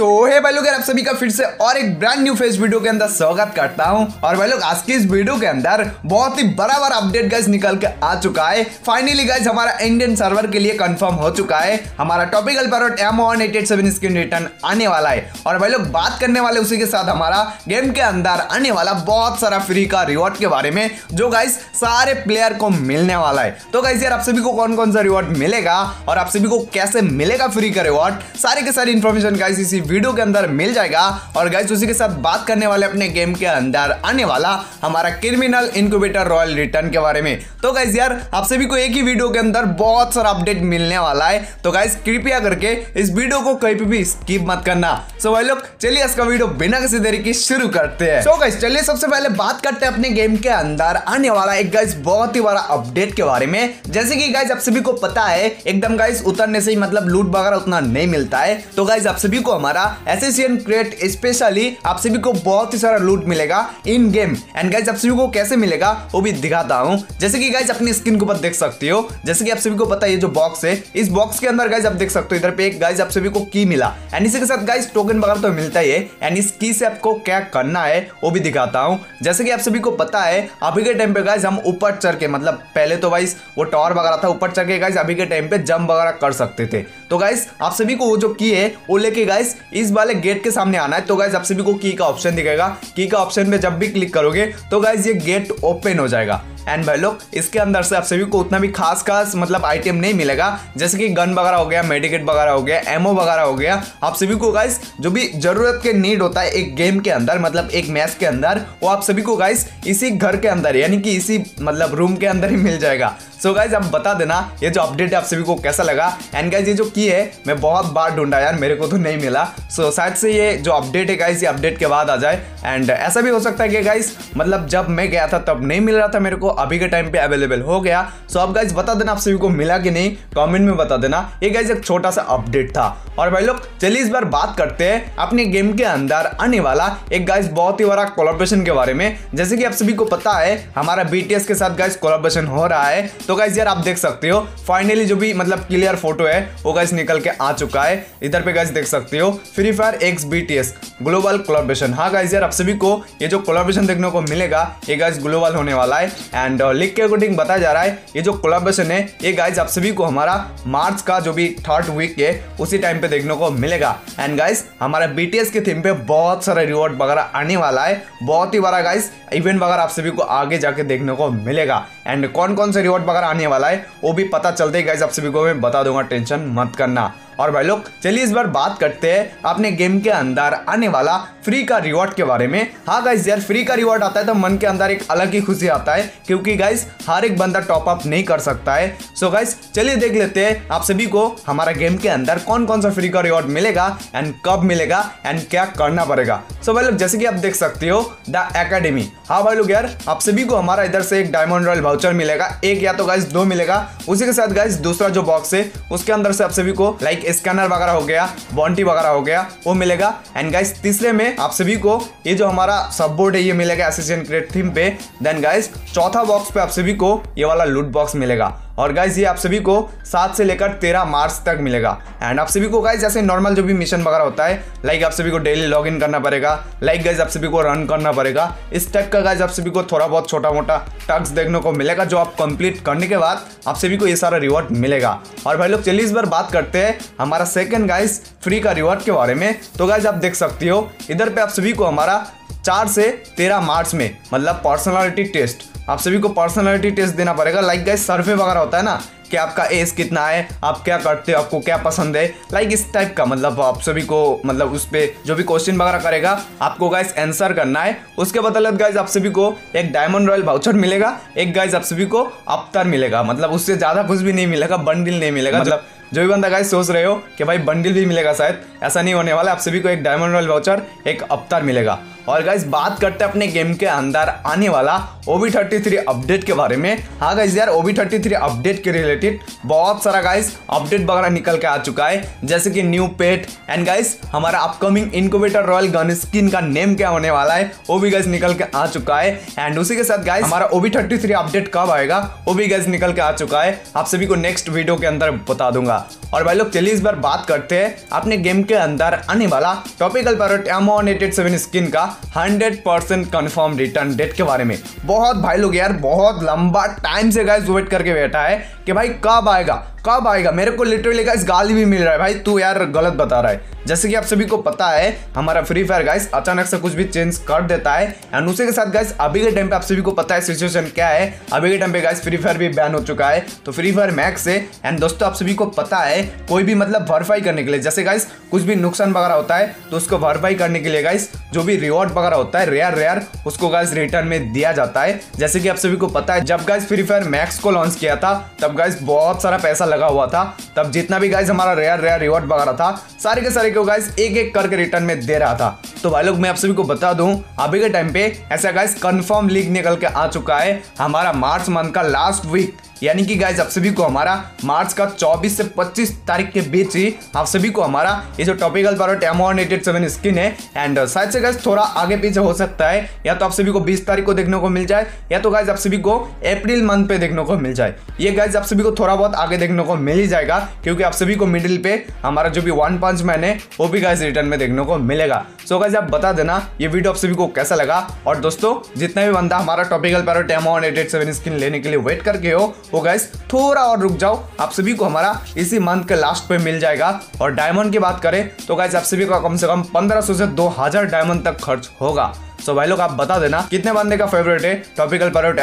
सो हे भाई लोग आप सभी का फिर से और एक ब्रांड न्यू फेस वीडियो के अंदर स्वागत करता हूँ। और भाई लोग, आज की इस वीडियो के अंदर बहुत ही बड़ा अपडेट गाइस निकल के आ चुका है। फाइनली गाइस हमारा इंडियन सर्वर के लिए कंफर्म हो चुका है। हमारा topical parrot M one eight screen return आने वाला है। और भाई लोग, बात करने वाले उसी के साथ हमारा गेम के अंदर आने वाला बहुत सारा फ्री का रिवॉर्ड के बारे में, जो गाइज़ सारे प्लेयर को मिलने वाला है। तो गाइस यार, आप सभी को कौन कौन सा रिवॉर्ड मिलेगा और आप सभी को कैसे मिलेगा फ्री का रिवॉर्ड सारी के सारी इन्फॉर्मेशन गाइस इसी वीडियो के अंदर मिल जाएगा। और गाइस उसी के साथ बात करने वाले अपने गेम के अंदर आने वाला हमारा क्रिमिनल इनक्यूबेटर रॉयल रिटर्न के बारे में। तो गाइस यार, आप सभी को एक ही वीडियो के अंदर बहुत सारा अपडेट मिलने वाला है। तो गाइस कृपया करके इस वीडियो को कहीं भी स्किप मत करना। सो भाई लोग, चलिए इसका वीडियो बिना किसी देरी की शुरू करते हैं। सो गाइस चलिए सबसे पहले बात करते हैं अपने गेम के अंदर आने वाला एक गाइस बहुत ही बड़ा अपडेट के बारे में। जैसे कि गाइस आप सभी को पता है, एकदम गाइस उतरने से ही मतलब लूट वगैरह उतना नहीं मिलता है। तो गाइस आप सभी को हमारा एसेसियन क्रेट स्पेशली आप सभी को बहुत ही सारा लूट मिलेगा इन गेम एंड गाइस आप सभी को कैसे मिलेगा, वो भी दिखाता हूँ। जैसे कि गाइस अपनी स्क्रीन के ऊपर देख सकते हो। जैसे कि आप सभी को पता है जो बॉक्स है, इस बॉक्स के अंदर गाइस आप देख सकते हो, इधर पे एक गाइस आप सभी को की मिला। एंड इसी के साथ गाइस टोकन वगैरह तो मिलता ही है। एंड इस की से आपको क्या करना है, वो भी दिखाता हूँ। जैसे कि आप सभी को पता है, अभी के टाइम पे गाइस हम ऊपर चढ़ के मतलब पहले तो गाइस वो टावर वगैरह था, ऊपर चढ़ के गाइस अभी के टाइम पे जंप वगैरह कर सकते थे। तो गाइस आप सभी को वो जो की है, वो लेके गाइस इस वाले गेट के सामने आना है। तो गाइज़ आप सभी को की का ऑप्शन दिखेगा। की का ऑप्शन पे जब भी क्लिक करोगे तो गाइज़ ये गेट ओपन हो जाएगा। एंड भाई लोग इसके अंदर से आप सभी को उतना भी खास खास मतलब आइटम नहीं मिलेगा। जैसे कि गन वगैरह हो गया मेडिकेट वगैरह हो गया एमओ वगैरह हो गया। आप सभी को गाइस जो भी ज़रूरत के नीड होता है एक गेम के अंदर मतलब एक मैच के अंदर वो आप सभी को गाइस इसी घर के अंदर यानी कि इसी मतलब रूम के अंदर ही मिल जाएगा। सो so गाइज़ आप बता देना ये जो अपडेट है आप सभी को कैसा लगा? एंड गाइज़ ये जो की है मैं बहुत बार ढूंढा यार मेरे को तो नहीं मिला। सो so, शायद से ये जो अपडेट है गाइज़ ये अपडेट के बाद आ जाए। एंड ऐसा भी हो सकता है कि गाइज़ मतलब जब मैं गया था तब नहीं मिल रहा था मेरे को। अभी के टाइम पे अवेलेबल हो गया। सो so, अब गाइज़ बता देना आप सभी को मिला कि नहीं कॉमेंट में बता देना। ये गाइज़ एक छोटा सा अपडेट था। और भाई लोग चलिए इस बार बात करते हैं अपने गेम के अंदर आने वाला एक गाइज़ बहुत ही बड़ा कोलाब्रेशन के बारे में। जैसे कि आप सभी को पता है हमारा बीटीएस के साथ गाइज़ कोलाब्रेशन हो रहा है। तो गाइज़ यार आप देख सकते हो फाइनली जो भी मतलब क्लियर फ़ोटो है वो गाइज़ निकल के आ चुका है। इधर पे गाइज़ देख सकते हो free fire X BTS global collaboration हाँ गाइज़ यार आप सभी को ये जो कोलाब्रेशन देखने को मिलेगा ये गाइज़ ग्लोबल होने वाला है। एंड लिख के अकॉर्डिंग बताया जा रहा है, ये जो कोलाब्रेशन है, ये गाइज़ आप सभी को हमारा मार्च का जो भी थर्ड वीक है उसी टाइम पे देखने को मिलेगा। एंड गाइज़ हमारा बीटीएस के थीम पे बहुत सारा रिवॉर्ड वगैरह आने वाला है। बहुत ही बड़ा गाइज़ इवेंट वगैरह आप सभी को आगे जाके देखने को मिलेगा। एंड कौन कौन से रिवॉर्ड वगैरह आने वाला है, वो भी पता चलते गाइज़ आप सभी को मैं बता दूँगा, टेंशन मत करना। और भाई लोग, चलिए इस बार बात करते हैं अपने गेम के अंदर आने वाला फ्री का रिवॉर्ड के बारे में। हाँ गाइज़ यार फ्री का रिवॉर्ड आता है तो मन के अंदर एक अलग ही खुशी आता है, क्योंकि गाइज़ हर एक बंदा टॉप अप नहीं कर सकता है। सो गाइज़ चलिए देख लेते हैं आप सभी को हमारा गेम के अंदर कौन कौन सा फ्री का रिवॉर्ड मिलेगा एंड कब मिलेगा एंड क्या करना पड़ेगा। सो भाई लोग, जैसे कि आप देख सकते हो द एकेडमी हाँ भाई लोग, यार, आप सभी को हमारा इधर से एक डायमंड रॉयल वाउचर मिलेगा, एक या तो गाइज़ दो मिलेगा। उसी के साथ गाइज़ दूसरा जो बॉक्स है, उसके अंदर से आप सभी को लाइक स्कैनर वगैरह हो गया, बॉन्टी वगैरह हो गया, वो मिलेगा। एंड गाइस तीसरे में आप सभी को ये जो हमारा सब बोर्ड है, ये मिलेगा एसोसिएशन क्रेट थीम पे। देन गाइस चौथा बॉक्स पे आप सभी को ये वाला लूट बॉक्स मिलेगा। और गाइज़ ये आप सभी को सात से लेकर तेरह मार्च तक मिलेगा। एंड आप सभी को गाइज़ जैसे नॉर्मल जो भी मिशन वगैरह होता है लाइक आप सभी को डेली लॉग इन करना पड़ेगा लाइक गाइज़ आप सभी को रन करना पड़ेगा। इस टक का गाइज़ आप सभी को थोड़ा बहुत छोटा मोटा टक्स देखने को मिलेगा, जो आप कंप्लीट करने के बाद आप सभी को ये सारा रिवॉर्ड मिलेगा। और भाई लोग, चलिए इस बार बात करते हैं हमारा सेकेंड गाइज़ फ्री का रिवॉर्ड के बारे में। तो गाइज़ आप देख सकती हो, इधर पे आप सभी को हमारा चार से तेरह मार्च में मतलब पर्सनालिटी टेस्ट आप सभी को पर्सनालिटी टेस्ट देना पड़ेगा। लाइक गाइस सर्वे वगैरह होता है ना कि आपका एज कितना है आप क्या करते हो आपको क्या पसंद है। लाइक इस टाइप का मतलब आप सभी को मतलब उस पर जो भी क्वेश्चन वगैरह करेगा आपको गाइस आंसर करना है। उसके बदौलत गाइस आप सभी को एक डायमंड रॉयल वाउचर मिलेगा। एक गाइस आप सभी को अवतार मिलेगा। मतलब उससे ज़्यादा कुछ भी नहीं मिलेगा बंडिल नहीं मिलेगा। मतलब जो भी बंदा गाइस सोच रहे हो कि भाई बंडल भी मिलेगा शायद ऐसा नहीं होने वाला आप सभी को एक डायमंड रॉयल वाउचर एक अवतार मिलेगा। और गाइस बात करते हैं अपने गेम के अंदर आने वाला ओबी थर्टी थ्री अपडेट के बारे में। हाँ गाइस यार ओबी थर्टी थ्री अपडेट के रिलेटेड बहुत सारा गाइस अपडेट वगैरह निकल के आ चुका है। जैसे कि न्यू पेट एंड गाइस हमारा upcoming incubator royal gun skin का नेम क्या होने वाला है, वो भी गाइस निकल के आ चुका है। एंड उसी के साथ गाइस हमारा ओबी थर्टी थ्री अपडेट कब आएगा, वो भी गाइस निकल के आ चुका है। आप सभी को नेक्स्ट वीडियो के अंदर बता दूँगा। और भाई लोग, चलिए इस बार बात करते हैं अपने गेम के अंदर आने वाला टॉपिकल पैरोट एमो सेवन स्किन का। 100 परसेंट कन्फर्म रिटर्न डेट के बारे में। बहुत भाई लोग यार, बहुत लंबा टाइम से गाइस वेट करके बैठा है। कि भाई कब आएगा? कब आएगा? मेरे को लिटरली गाइस गाली भी मिल रहा है। भाई तू यार गलत बता रहा है। जैसे कि आप सभी को पता है, हमारा फ्री फायर गाइस अचानक से कुछ भी चेंज कर देता है। एंड उसी के साथ गाइस अभी के टाइम पे आप सभी को पता है सिचुएशन क्या है। अभी के टाइम पे गाइस फ्री फायर भी बैन हो चुका है। तो फ्री फायर मैक्स से एंड दोस्तों, आप सभी को पता है, कोई भी मतलब भरपाई करने के लिए, जैसे गाइस कुछ भी नुकसान वगैरह होता है तो उसको भरपाई करने के लिए गाइस जो भी रिवॉर्ड वगैरह होता है रेयर रेयर उसको गाइस रिटर्न में दिया जाता है। जैसे कि आप सभी को पता है, जब गाइस फ्री फायर मैक्स को लॉन्च किया था, तब गाइस बहुत सारा पैसा लगा हुआ था। तब जितना भी गाइस हमारा रेयर रेयर रिवॉर्ड वगैरह था, सारे के सारे को गाइस एक एक करके रिटर्न में दे रहा था। तो भाई लोग, मैं आप सभी को बता दूँ, अभी के टाइम पे ऐसा गाइस कंफर्म लीग निकल के आ चुका है हमारा मार्च मंथ का लास्ट वीक यानी कि गाइज़ आप सभी को हमारा मार्च का 24 से 25 तारीख के बीच ही आप सभी को हमारा ये जो topical parrot M one eighty seven skin है एंड शायद से गाइज़ थोड़ा आगे पीछे हो सकता है। या तो आप सभी को 20 तारीख को देखने को मिल जाए, या तो गाइज़ आप सभी को अप्रैल मंथ पे देखने को मिल जाए। ये गाइज़ आप सभी को थोड़ा बहुत आगे देखने को मिल ही जाएगा, क्योंकि आप सभी को मिडिल पे हमारा जो भी वन पंच मैन है, वो भी गाइज़ रिटर्न में देखने को मिलेगा। सो गाइज़ आप बता देना, ये वीडियो आप सभी को कैसा लगा? और दोस्तों, जितना भी बंदा हमारा topical parrot M one eighty seven skin लेने के लिए वेट करके हो वो गाइस थोड़ा और रुक जाओ। आप सभी को हमारा इसी मंथ के लास्ट पे मिल जाएगा। और डायमंड की बात करें तो गाइस आप सभी का कम से कम 1500 से 2000 डायमंड तक खर्च होगा। सो भाई लोग, आप बता देना, कितने बंदे का फेवरेट है? Topical parrot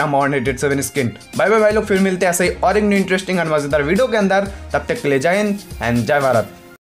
skin bye bye भाई लोग, फिर मिलते हैं ऐसे ही और एक इंटरेस्टिंग एंड मज़ेदार वीडियो के अंदर। तब तक ले जाए एंड जय भारत।